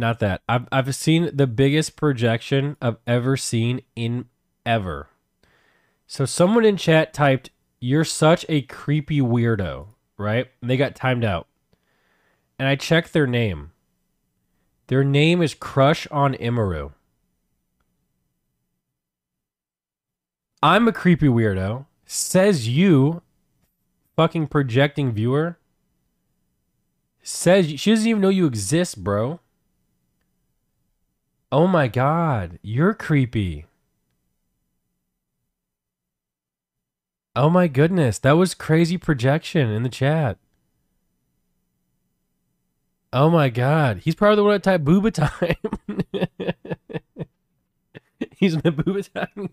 not that. I've I've seen the biggest projection I've ever seen in ever. So someone in chat typed, "You're such a creepy weirdo," right? And they got timed out. And I checked their name. Their name is Crush on Emiru. I'm a creepy weirdo. Says you, fucking projecting viewer. Says she doesn't even know you exist, bro. Oh my god, you're creepy. Oh my goodness, that was crazy projection in the chat. Oh my god, he's probably the one that typed booba time. he's in the booba time.